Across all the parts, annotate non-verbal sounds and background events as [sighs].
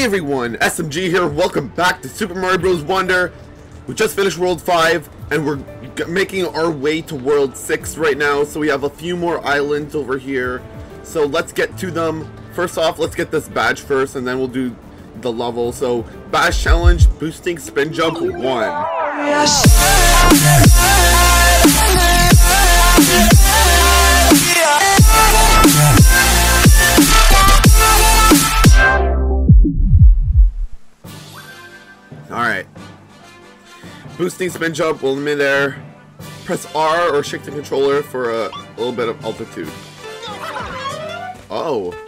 Hey everyone, SMG here, welcome back to Super Mario Bros. Wonder. We just finished World 5, and we're making our way to World 6 right now, so we have a few more islands over here. So let's get to them. First off, let's get this badge first, and then we'll do the level. So, badge challenge, boosting spin jump 1. Alright. Boosting spin jump will limit air. Press R or shake the controller for a little bit of altitude. Oh. oh.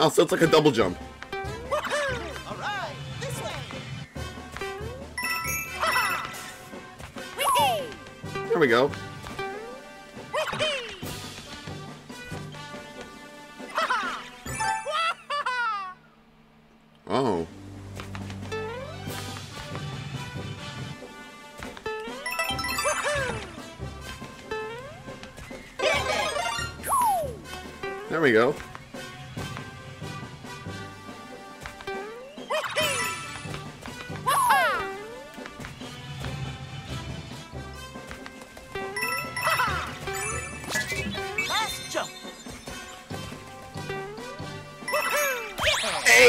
Oh, so it's like a double jump. There we go. Oh. There we go.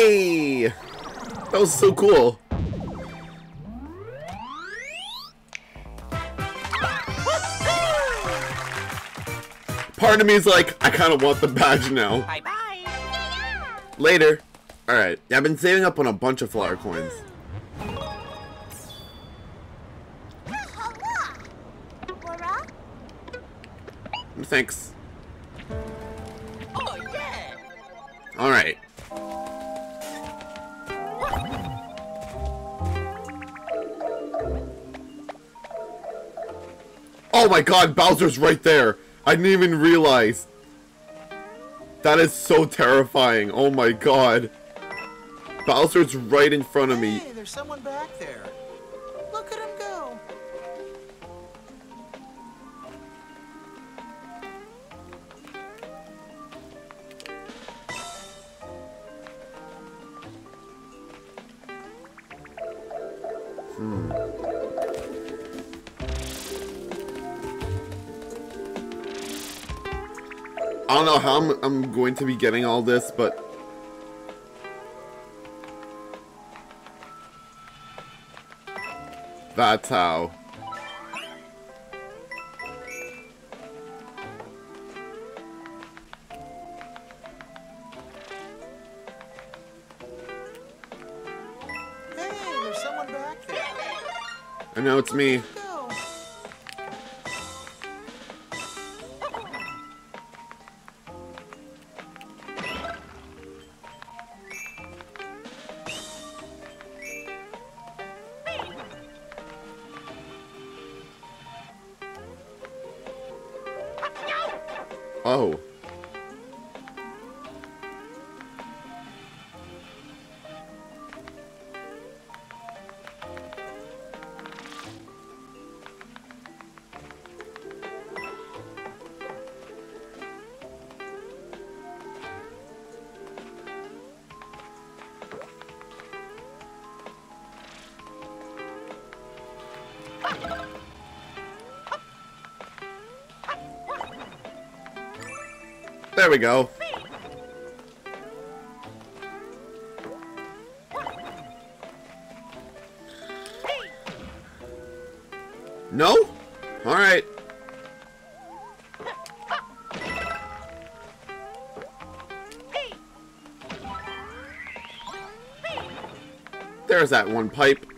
Hey! That was so cool. Part of me is like, I kind of want the badge now. Bye bye. Later. Alright, yeah, I've been saving up on a bunch of flower coins. Thanks. Oh yeah. Alright. Oh my god, Bowser's right there! I didn't even realize. That is so terrifying. Oh my god. Bowser's right in front of me. Hey, there's someone back there. Know how I'm, I'm going to be getting all this, but... That's how. Hey, there's someone back there. I know it's me. There we go. No? Alright. There's that one pipe.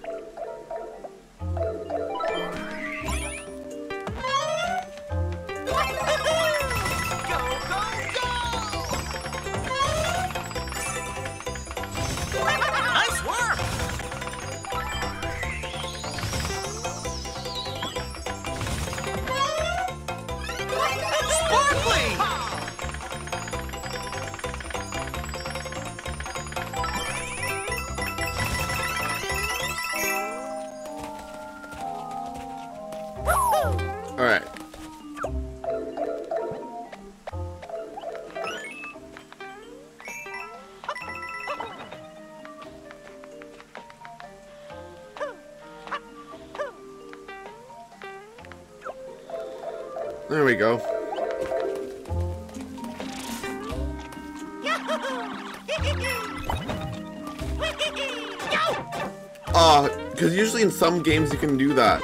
Uh, because usually in some games you can do that.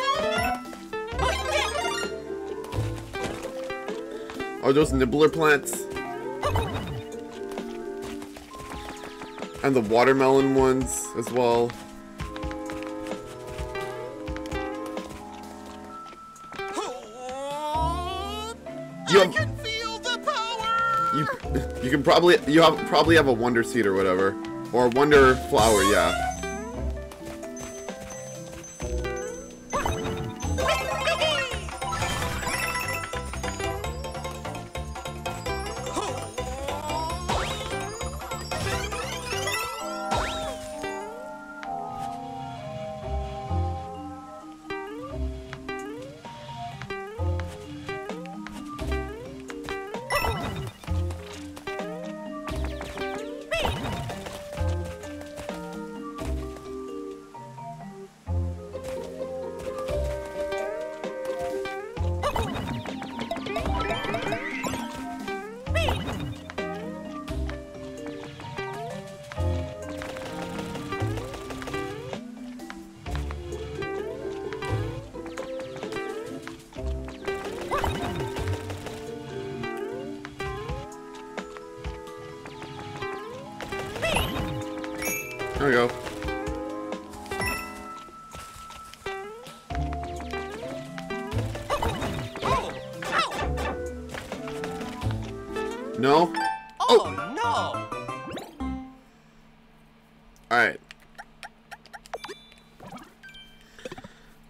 Are those nibbler plants? And the watermelon ones as well. You have, can feel the power. you, [laughs] you can probably you have probably have a wonder seed or whatever, or a wonder flower, yeah.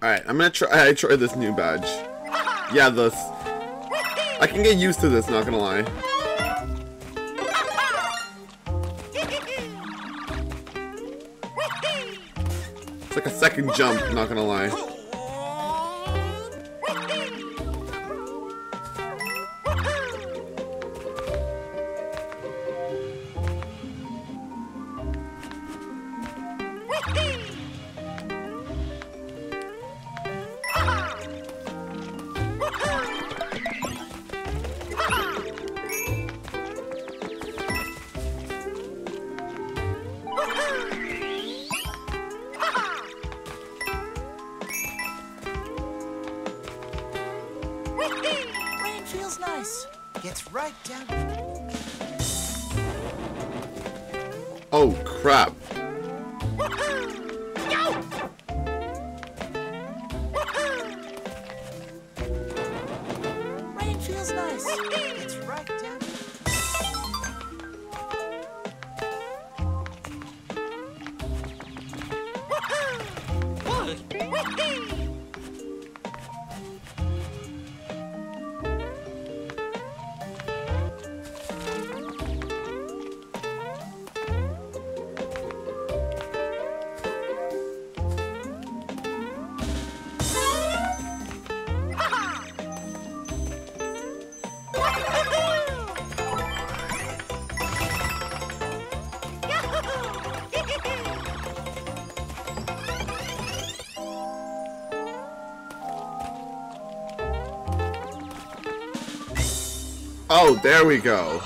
Alright, I'm gonna try I try this new badge. Yeah, this I can get used to this, not gonna lie. It's like a second jump, not gonna lie. Oh, there we go.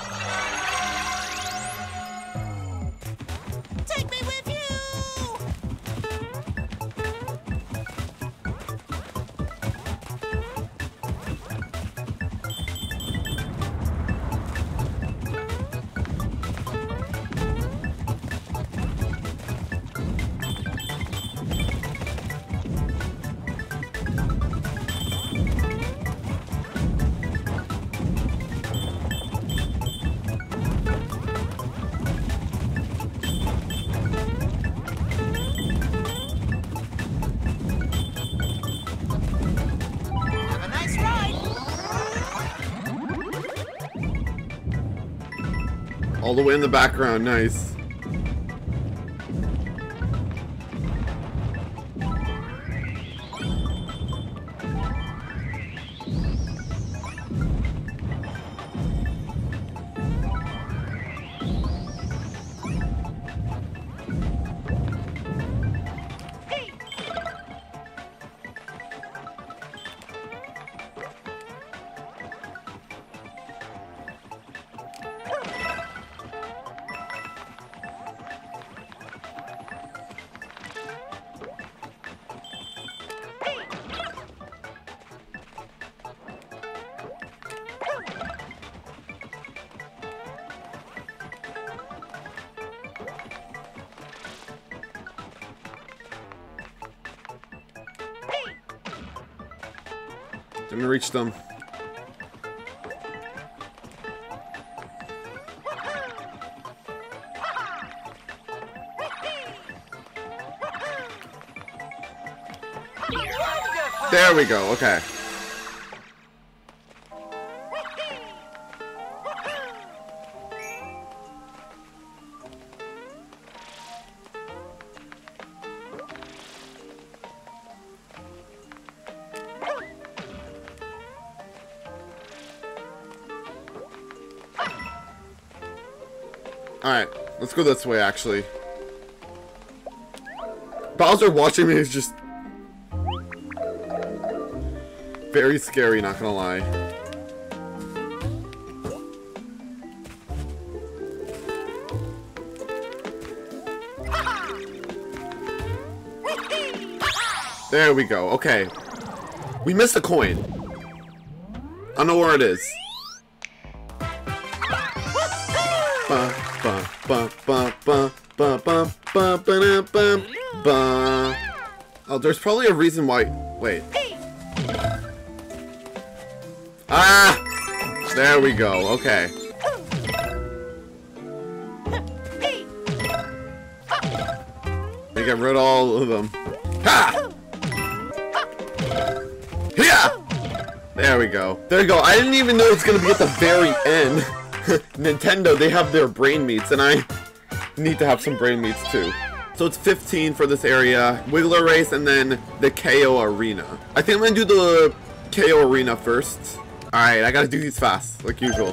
All the way in the background, nice. Didn't reach them. There we go, okay. Let's go this way, actually. Bowser watching me is just... Very scary, not gonna lie. There we go, okay. We missed a coin. I know where it is. Oh, there's probably a reason why. Wait. Ah! There we go. Okay. They get rid of all of them. Ha! Yeah! There we go. There we go. I didn't even know it's gonna be at the very end. Nintendo, they have their brain meats, and I need to have some brain meats too. So it's 15 for this area, Wiggler Race, and then the KO Arena. I think I'm gonna do the KO Arena first. Alright, I gotta do these fast, like usual.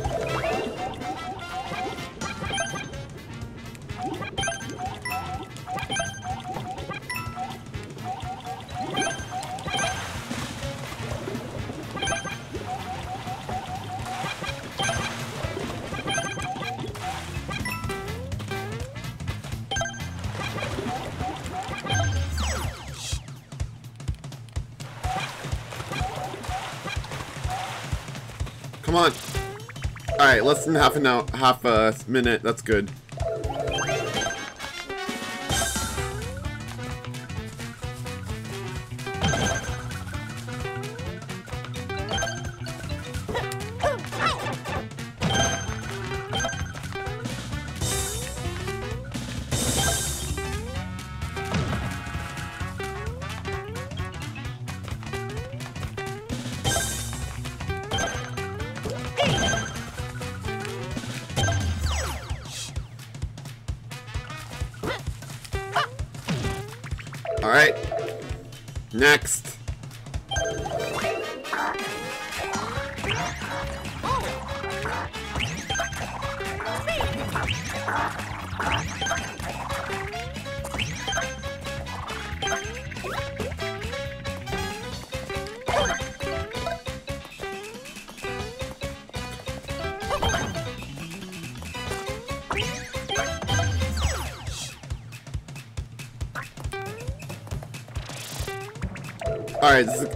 Than half an hour, half a minute, that's good.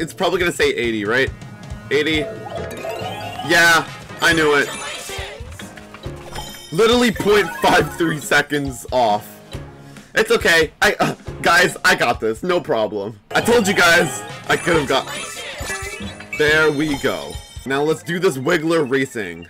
It's, probably gonna say 80, right? 80? Yeah, I knew it. Literally 0.53 seconds off. It's okay. I, uh, guys, I got this. No problem. I told you guys I could have got... There we go. Now let's do this Wiggler racing.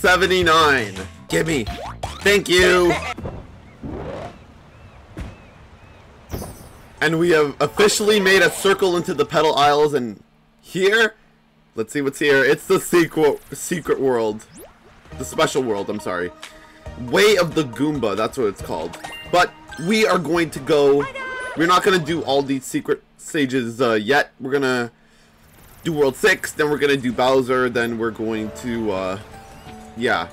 79. Gimme. Thank you. And we have officially made a circle into the Petal Isles, and here, let's see what's here. It's the secret, secret world. The special world, I'm sorry. Way of the Goomba, that's what it's called. But we are going to go, we're not going to do all these secret stages uh, yet. We're going to do World 6, then we're going to do Bowser, then we're going to, uh, yeah.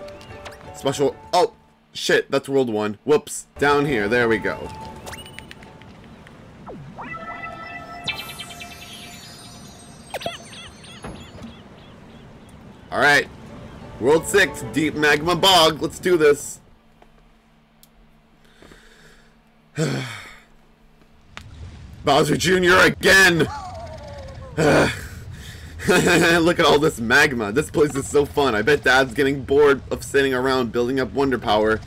Special, oh, shit, that's World 1. Whoops, down here, there we go. Alright. World 6, Deep Magma Bog. Let's do this. [sighs] Bowser Jr. again! [sighs] [laughs] Look at all this magma. This place is so fun. I bet Dad's getting bored of sitting around building up Wonder Power.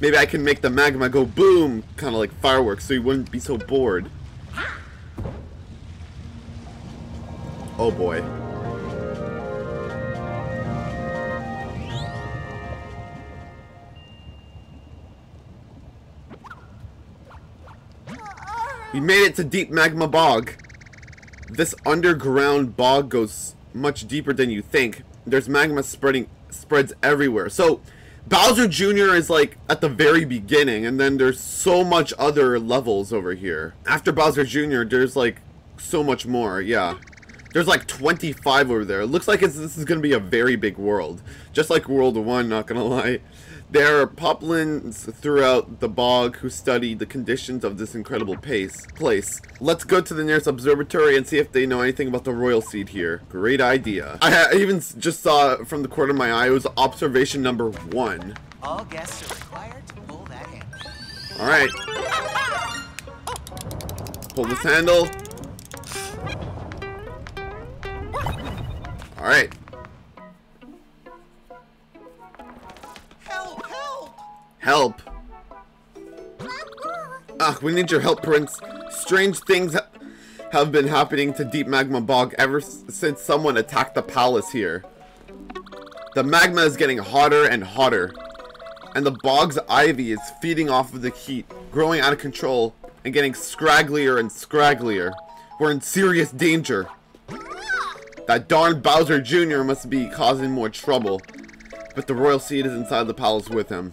Maybe I can make the magma go boom, kind of like fireworks, so he wouldn't be so bored. Oh boy. We made it to Deep Magma Bog. This underground bog goes much deeper than you think. There's magma spreading spreads everywhere. So Bowser Jr. is like at the very beginning, and then there's so much other levels over here. After Bowser Jr., there's like so much more, yeah. There's like 25 over there. It looks like this is going to be a very big world. Just like World 1, not going [laughs] to lie. There are poplins throughout the bog who study the conditions of this incredible pace, place. Let's go to the nearest observatory and see if they know anything about the royal seed here. Great idea. I, I even just saw from the corner of my eye, it was observation number one. All guests are required to pull that handle. Alright. Pull this handle. Alright. Help! Help! Ah, we need your help, Prince. Strange things ha have been happening to Deep Magma Bog ever since someone attacked the palace here. The magma is getting hotter and hotter, and the bog's ivy is feeding off of the heat, growing out of control, and getting scragglier and scragglier. We're in serious danger. That darn Bowser Jr. must be causing more trouble, but the royal seed is inside the palace with him.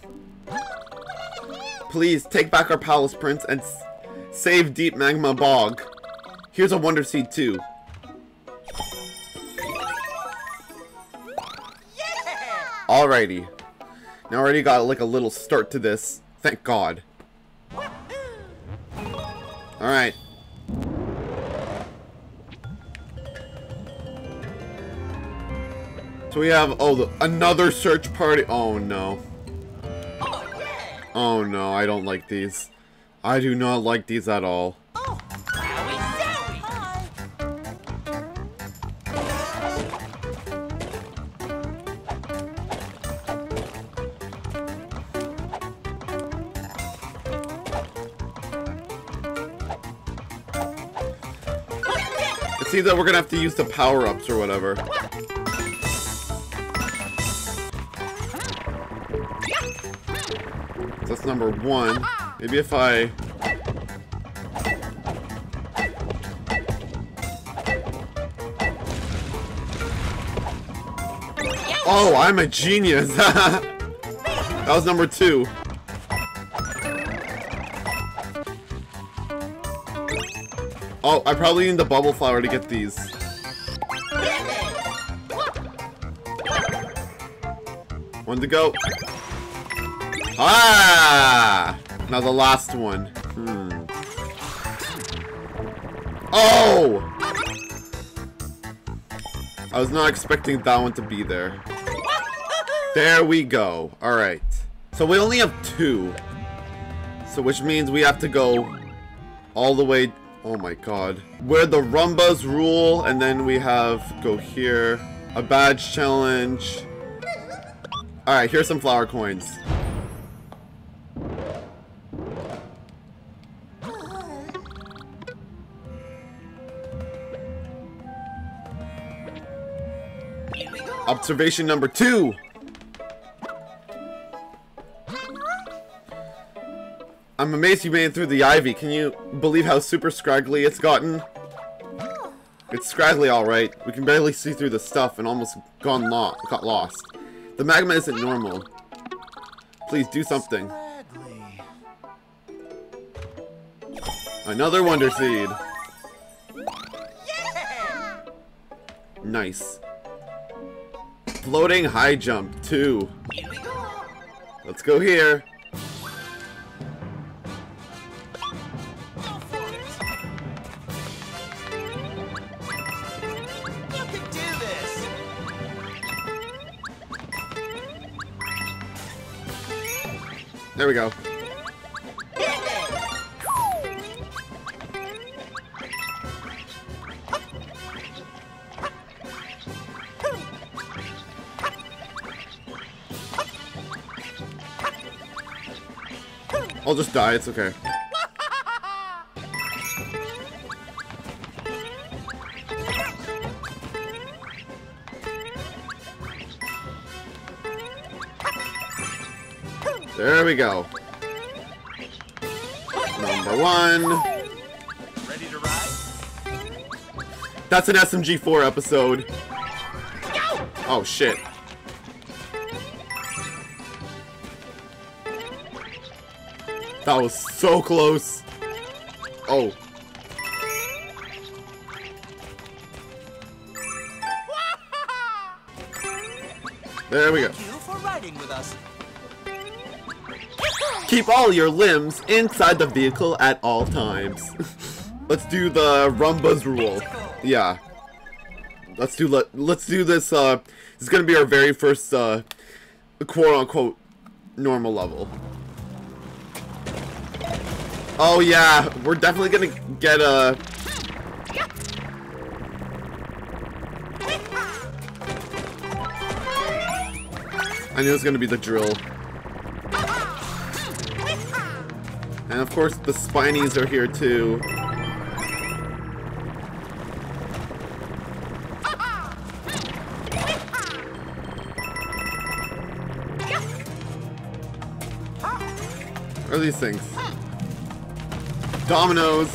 Please, take back our palace, Prince, and save Deep Magma Bog. Here's a Wonder Seed, too. Alrighty. Now already got, like, a little start to this. Thank God. Alright. So we have, oh, the, another search party. Oh, no. Oh, no, I don't like these. I do not like these at all. It seems that we're gonna have to use the power-ups or whatever. That's number one. Maybe if I... Oh, I'm a genius! [laughs] that was number two. Oh, I probably need the bubble flower to get these. One to go. Ah! Now the last one. Hmm. Oh! I was not expecting that one to be there. There we go. Alright. So we only have two. So which means we have to go all the way... Oh my god. Where the Rumbas rule, and then we have... Go here. A badge challenge. Alright, here's some flower coins. Observation number two. I'm amazed you made it through the ivy. Can you believe how super scraggly it's gotten? It's scraggly alright. We can barely see through the stuff and almost gone lo got lost. The magma isn't normal. Please do something. Another Wonder Seed. Nice. Floating high jump, two. Let's go here. There we go. I'll just die, it's okay. There we go. Number one. Ready to ride? That's an SMG4 episode. Oh shit. That was so close. Oh. There we go. Thank you for riding with us. Keep all your limbs inside the vehicle at all times. [laughs] let's do the Rumba's rule. Yeah. Let's do let let's do this uh this is gonna be our very first uh quote unquote normal level. Oh yeah, we're definitely gonna get a I knew it was gonna be the drill. And of course the spinies are here too. What are these things? Dominoes.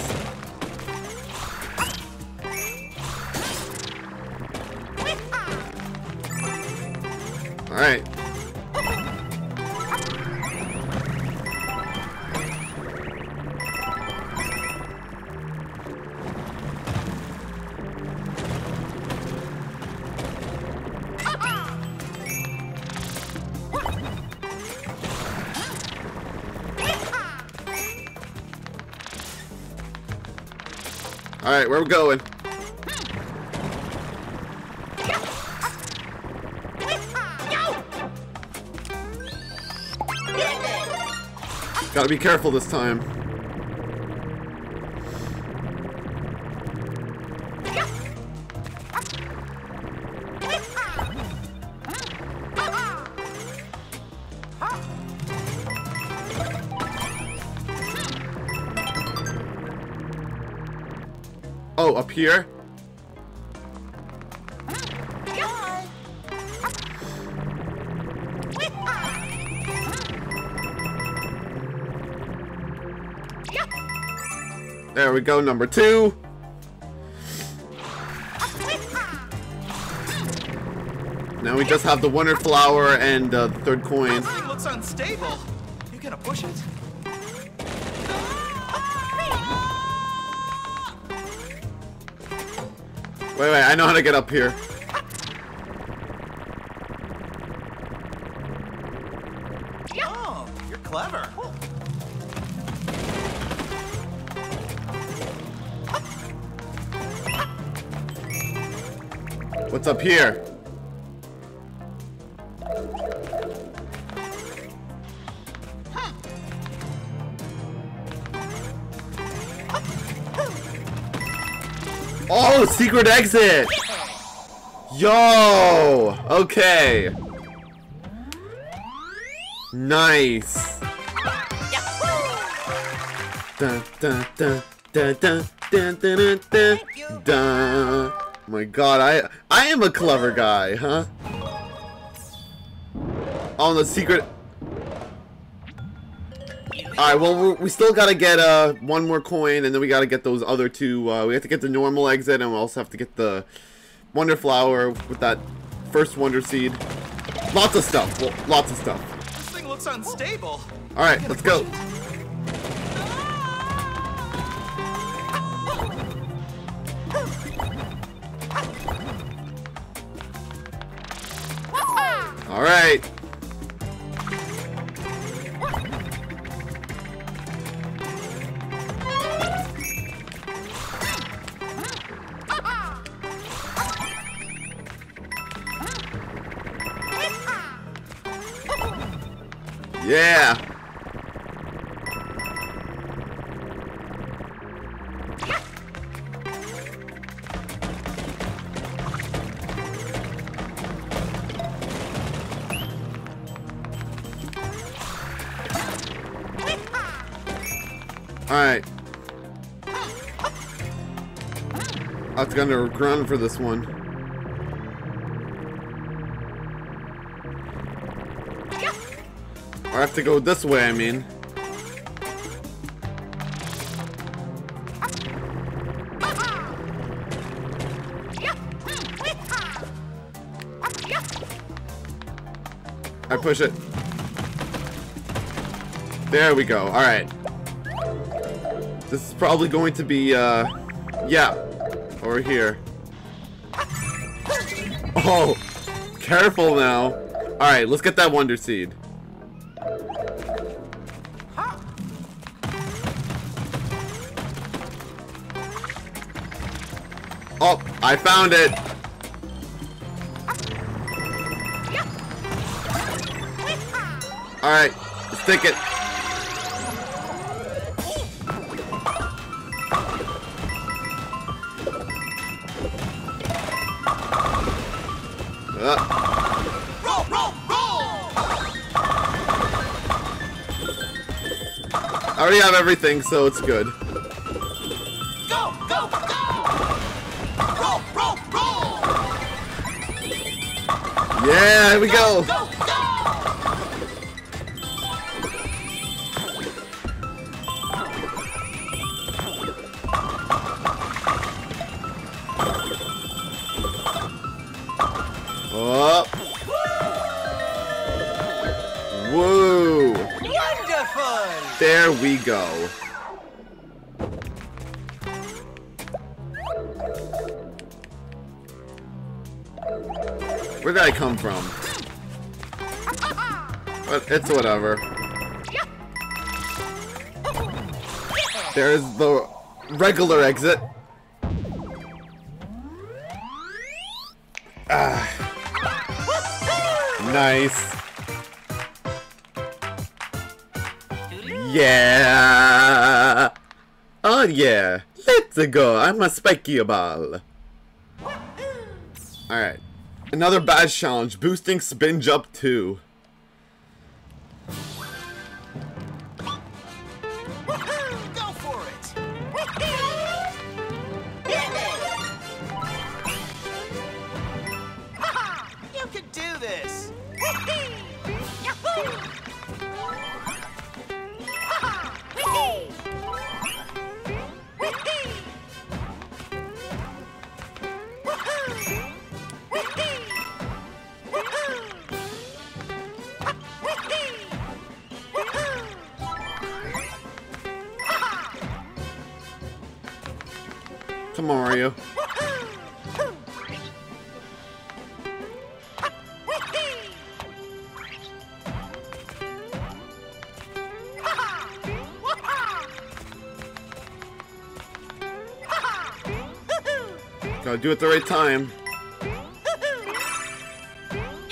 Alright. Alright, where we going? Gotta be careful this time. Here? There we go, number two. Now we just have the Wonder Flower and uh, the third coin. Looks unstable. You gonna push it? Wait, wait, I know how to get up here. Oh, you're clever. What's up here? Secret exit! Yo! Okay. Nice. My god, I I am a clever guy, huh? On the secret Alright, well, we we still gotta get uh, one more coin, and then we gotta get those other two. Uh, we have to get the normal exit, and we also have to get the Wonder Flower with that first Wonder Seed. Lots of stuff. Well, lots of stuff. This thing looks unstable. Alright, let's go. Alright. Yeah. Alright. I was gonna run for this one. I have to go this way, I mean. I push it. There we go. Alright. This is probably going to be, uh... Yeah. Over here. Oh! Careful now. Alright, let's get that Wonder Seed. I found it. Alright, let's take it. Uh! I already have everything, so it's good. Yeah, here we go. Go, go! Up. Oh. Whoa. Wonderful! There we go. Where did I come from? But it's whatever. There's the regular exit. Ah. Nice. Yeah. Oh yeah. Let's go. I'm a spiky ball. Alright. Another badge challenge. Boosting spin jump 2. Time.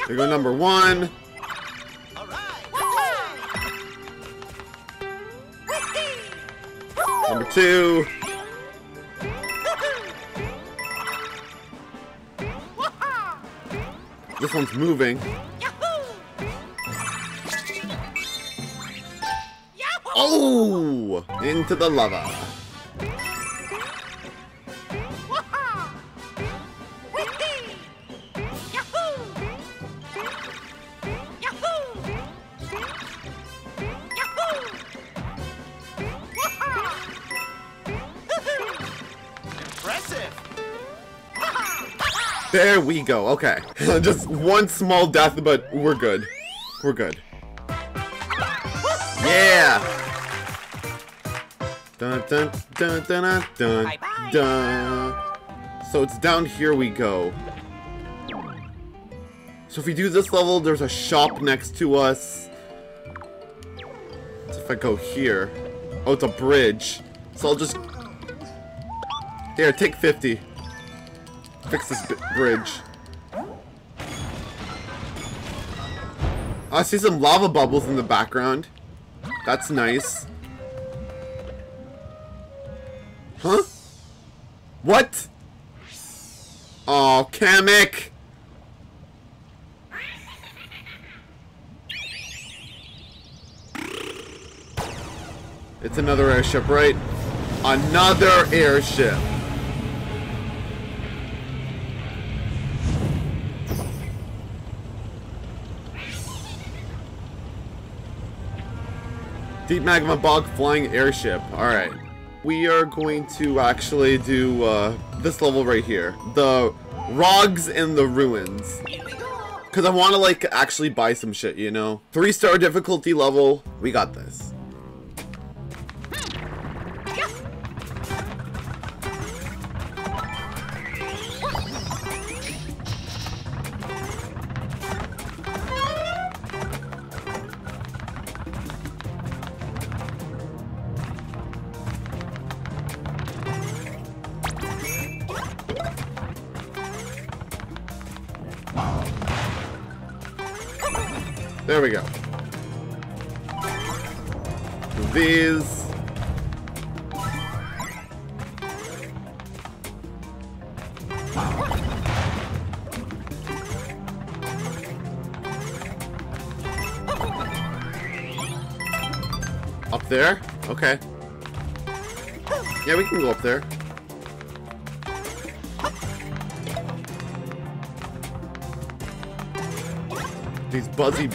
There go number one. Number two. This one's moving. Oh! Into the lava. There we go. Okay. [laughs] Just one small death, but we're good. We're good. Yeah! Dun dun dun dun dun dun dun. So it's down here we go. So if we do this level, there's a shop next to us. So if I go here, oh, it's a bridge. So I'll just here take 50. Fix this bridge. I see some lava bubbles in the background. That's nice. Huh? What? Oh, Kamek! It's another airship, right? Another airship. Deep Magma Bog Flying Airship. Alright. We are going to actually do uh, this level right here. The Rogs and the Ruins. Because I want to, like, actually buy some shit, you know? Three star difficulty level. We got this.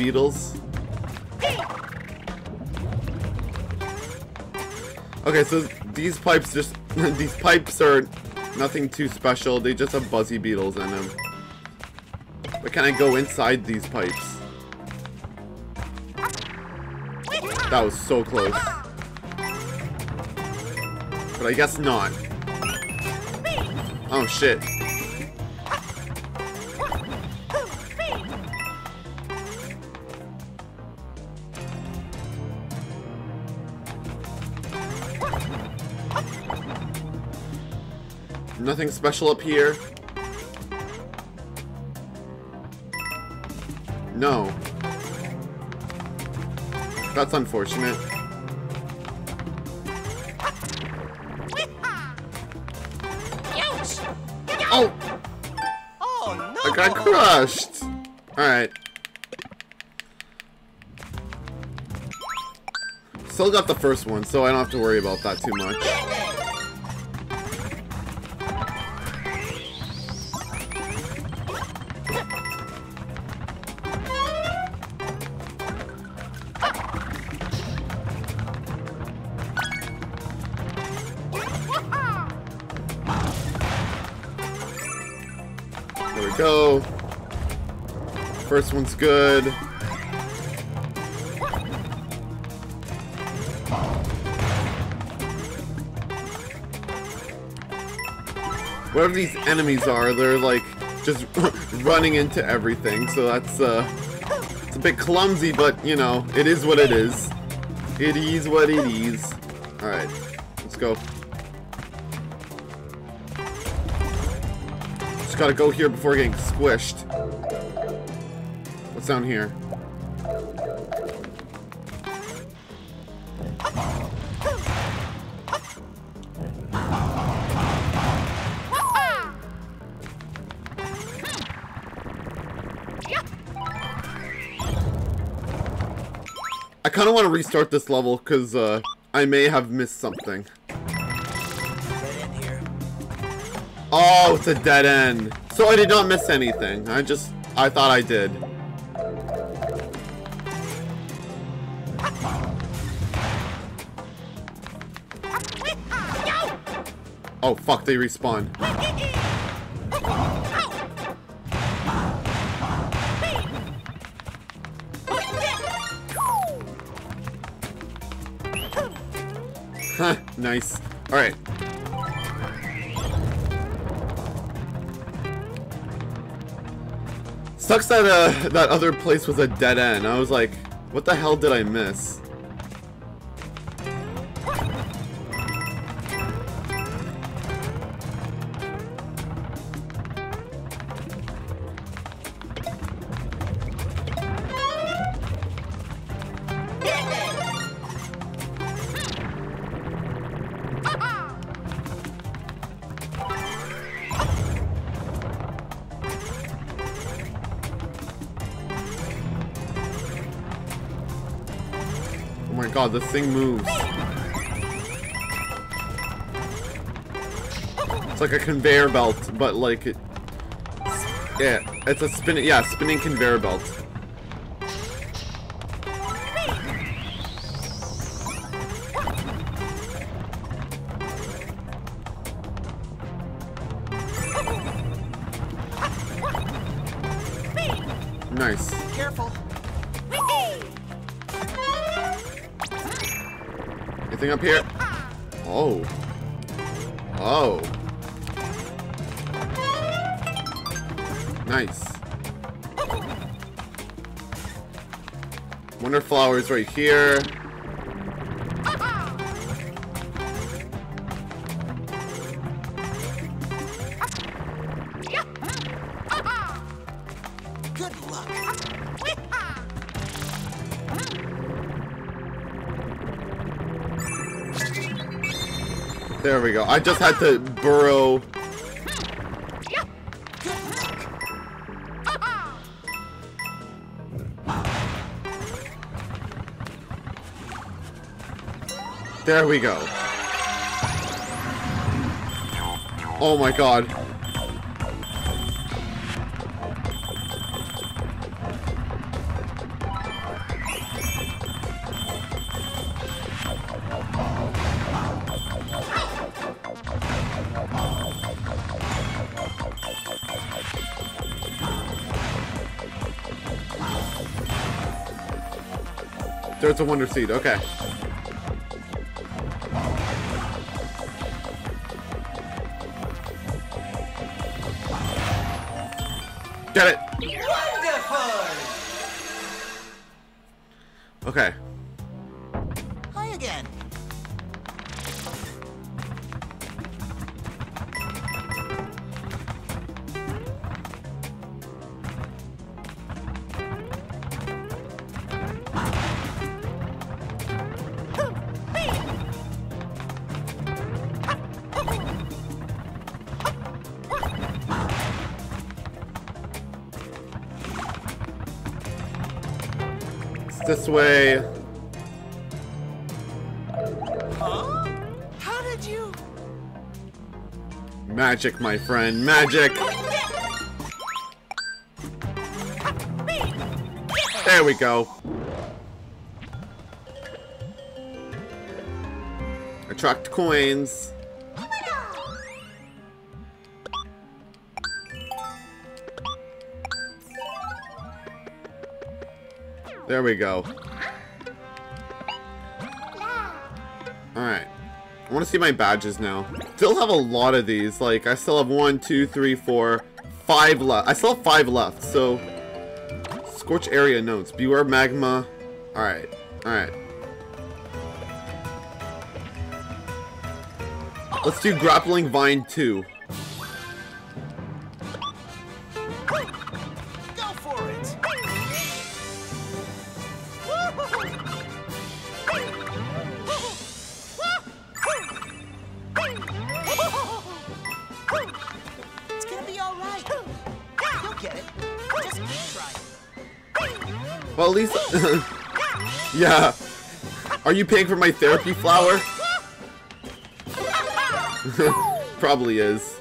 Beetles. Okay, so these pipes just [laughs] these pipes are nothing too special. They just have buzzy beetles in them. But can I go inside these pipes? That was so close. But I guess not. Oh shit. Special up here. No. That's unfortunate. Oh! Oh no! I got crushed! Alright. Still got the first one, so I don't have to worry about that too much. First one's good. Whatever these enemies are, they're like just [laughs] running into everything, so that's uh it's a bit clumsy, but you know, it is what it is. It is what it is. Alright, let's go. Just gotta go here before getting squished. Down here? I kind of want to restart this level because uh, I may have missed something. Oh, it's a dead end. So I did not miss anything. I just, I thought I did. Oh, fuck, they respawn. Huh, nice. Alright. Sucks that, uh, that other place was a dead end. I was like what the hell did I miss? God, this thing moves. It's like a conveyor belt, but like it. Yeah, it's a spinning. Yeah, spinning conveyor belt. Right here. There we go. I just had to burrow. There we go. Oh my god. There's a wonder seed. Okay. You? Magic, my friend. Magic. There we go. Attract coins. There we go. Alright. I want to see my badges now. Still have a lot of these. Like, I still have one, two, three, four, five left. I still have five left, so... Scorch area notes. Beware magma. Alright. Alright. Let's do grappling vine 2. [laughs] yeah. Are you paying for my therapy flower? [laughs] [laughs] Probably is.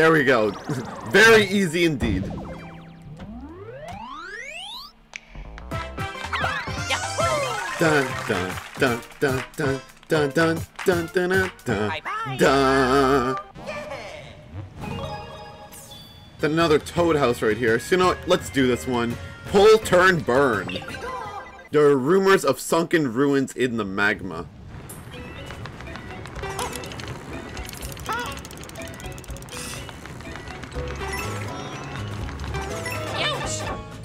There we go. Very easy indeed. Dun dun dun dun dun dun dun dun dun dun dun Bye-bye. dun. Then another toad house right here. So you know what? Let's do this one. Pull, turn, burn. There are rumors of sunken ruins in the magma.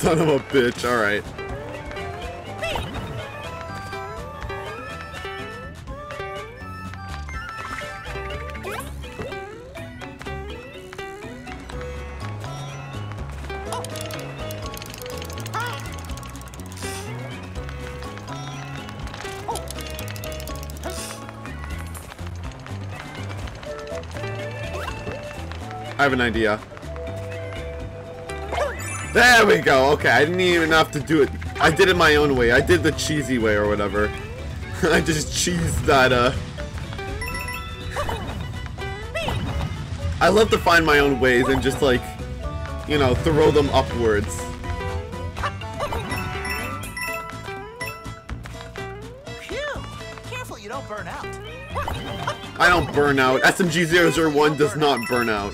son of a bitch. Alright. I have an idea. There we go. Okay, I didn't even have to do it. I did it my own way. I did the cheesy way or whatever. [laughs] I just cheesed that, uh... I love to find my own ways and just, like, you know, throw them upwards. Careful you don't burn out. I don't burn out. SMG001 does not burn out.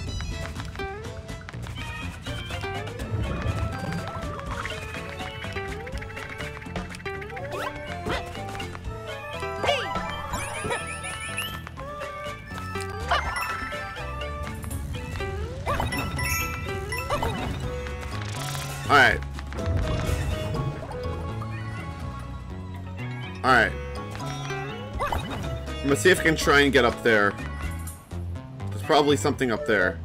See if I can try and get up there. There's probably something up there.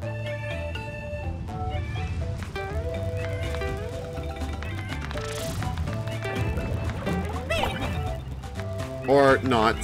Or not.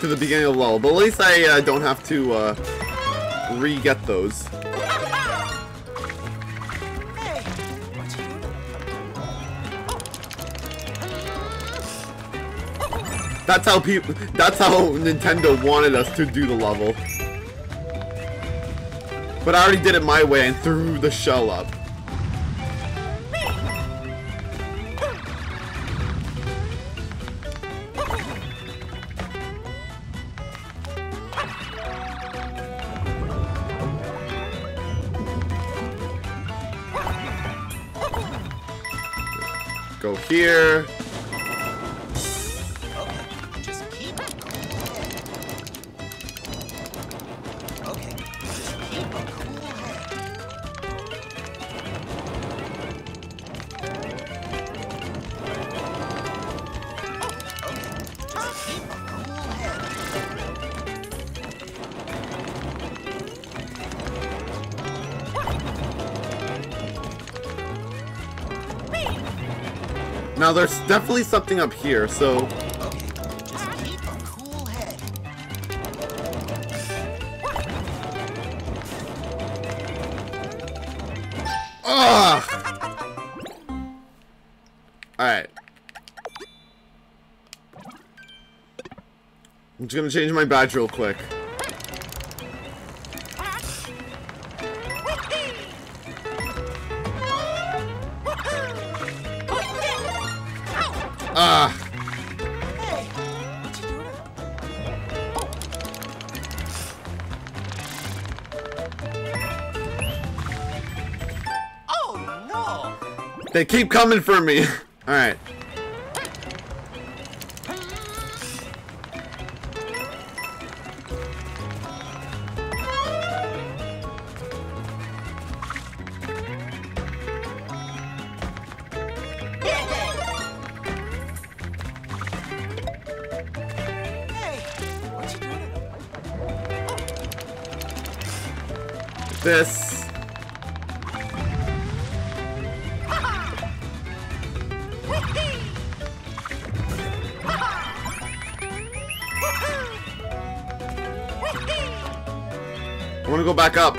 To the beginning of the level, but at least I uh, don't have to uh, re-get those. That's how people. That's how Nintendo wanted us to do the level. But I already did it my way and threw the shell up. Here. There's definitely something up here, so ah. Alright. I'm just gonna change my badge real quick. They keep coming for me. [laughs] Alright. This. Back up.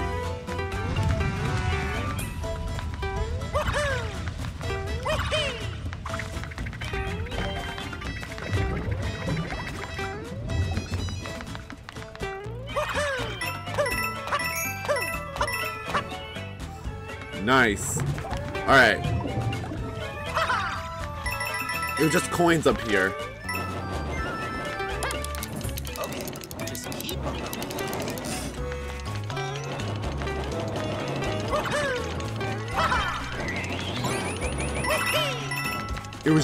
Nice. Alright. It was just coins up here.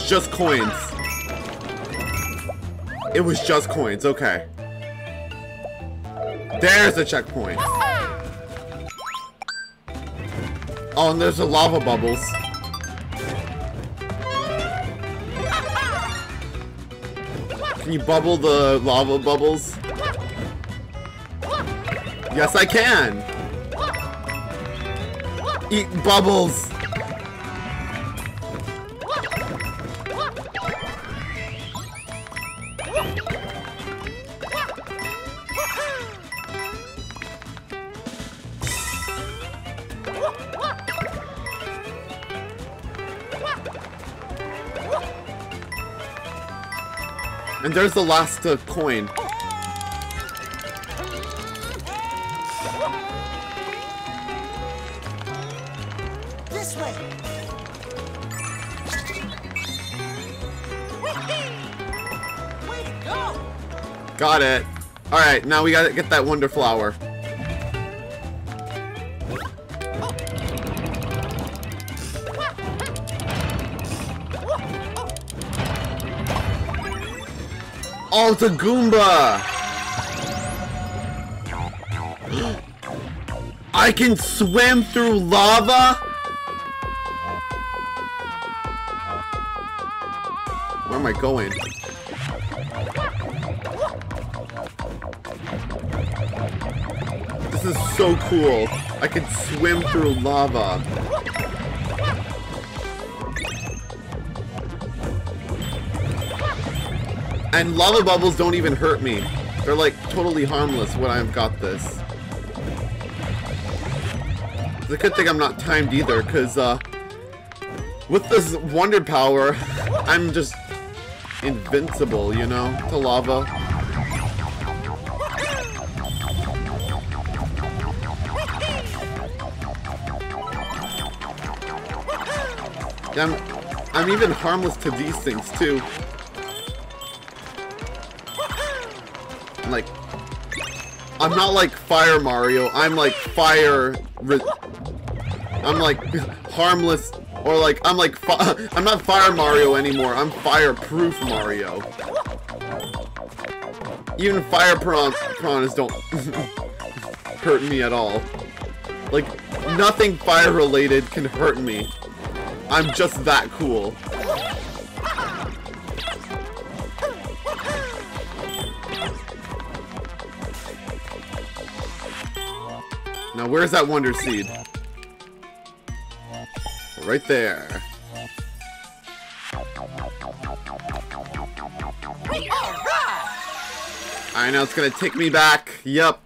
Was just coins. It was just coins, okay. There's the checkpoint. Oh, and there's the lava bubbles. Can you bubble the lava bubbles? Yes, I can! Eat bubbles! And there's the last uh, coin. This way. Way to go! Got it. Alright, now we gotta get that wonder flower. It's a Goomba! I can swim through lava? Where am I going? This is so cool. I can swim through lava. And lava bubbles don't even hurt me. They're like totally harmless when I've got this. It's a good thing I'm not timed either, because uh, with this wonder power, [laughs] I'm just invincible, you know, to lava. I'm, I'm even harmless to these things too. I'm not like Fire Mario. I'm like Fire. I'm like harmless, or like I'm like [laughs] I'm not Fire Mario anymore. I'm Fireproof Mario. Even Fire prawn Piranhas don't [laughs] hurt me at all. Like, nothing fire related can hurt me. I'm just that cool. Now, where's that Wonder Seed? Right there. I know it's gonna take me back. Yup.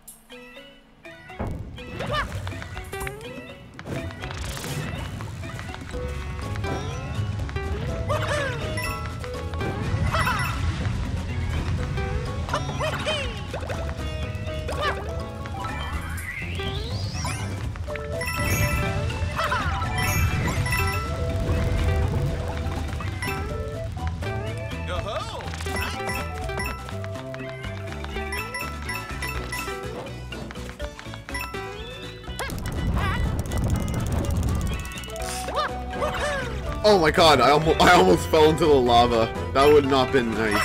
My god, I almost, I almost fell into the lava. That would not been nice.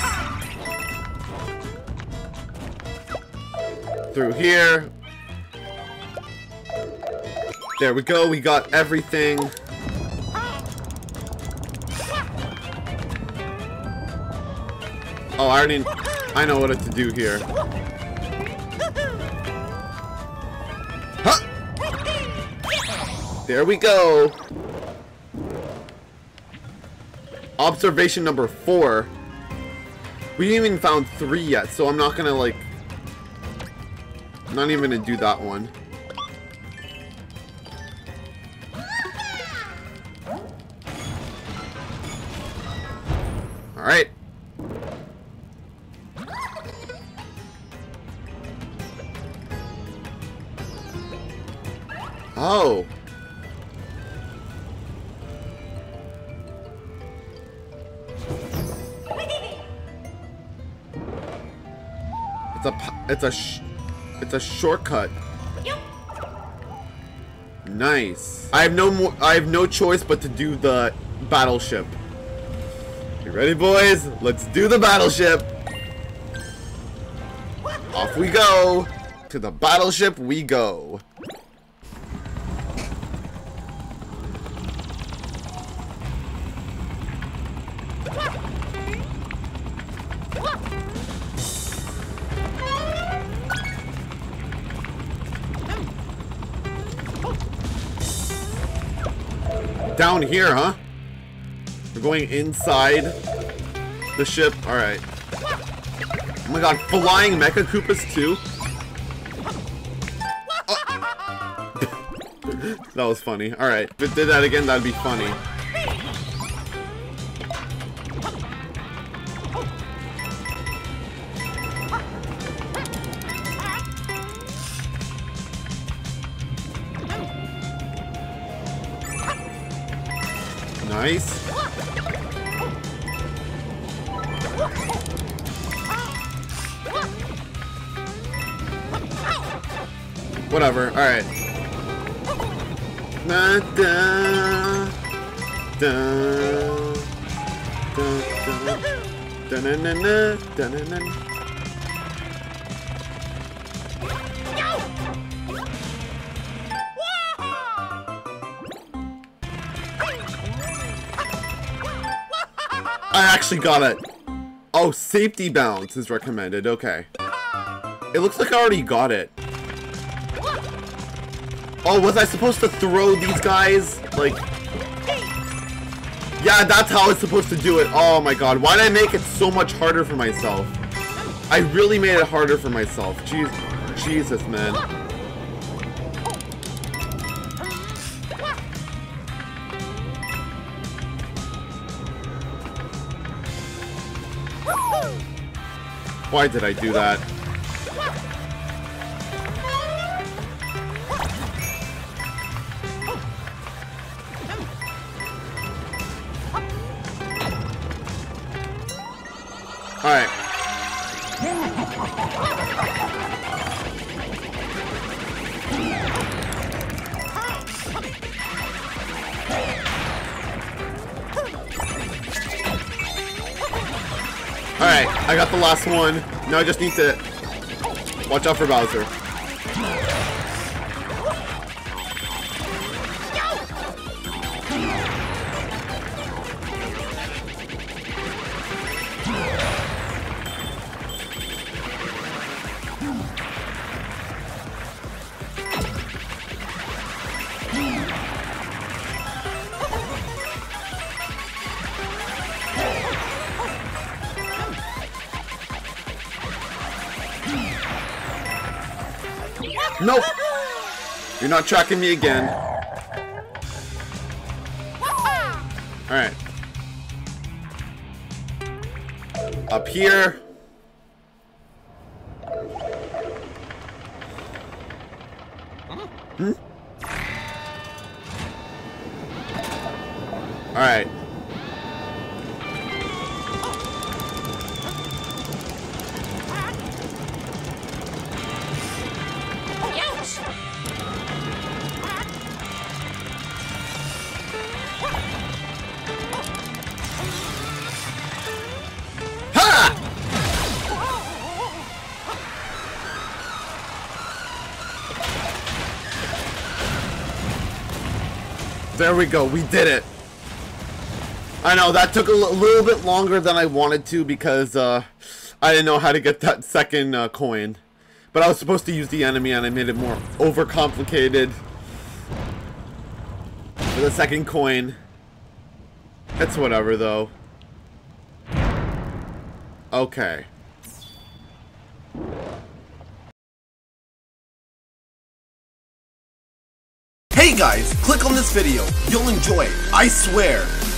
Through here. There we go, we got everything. Oh, I already... I know what to do here. Huh! There we go. Observation number four. We didn't even found three yet, so I'm not gonna like... Not even gonna do that one. It's a it's a sh it's a shortcut. Nice. I have no more I have no choice but to do the battleship. You ready boys? Let's do the battleship. Off we go. To the battleship we go. Here, huh? We're going inside the ship. Alright. Oh my god, flying Mecha Koopas too? Oh. [laughs] that was funny. Alright, if it did that again, that'd be funny. Nice. Whatever, alright. Da, da, da, da, da, da, na, na, na, da, na, na. I actually got it. Oh, safety bounce is recommended. Okay. It looks like I already got it. Oh, was I supposed to throw these guys? Like... Yeah, that's how it's supposed to do it. Oh my god, why did I make it so much harder for myself? I really made it harder for myself. Jeez, Jesus, man. Why did I do that? Now I just need to watch out for Bowser. You're not tracking me again. Alright. Up here. There we go. We did it. I know, that took a little bit longer than I wanted to because uh, I didn't know how to get that second uh, coin. But I was supposed to use the enemy and I made it more overcomplicated. For the second coin. It's whatever, though. Okay. Hey guys, this video. You'll enjoy it. I swear.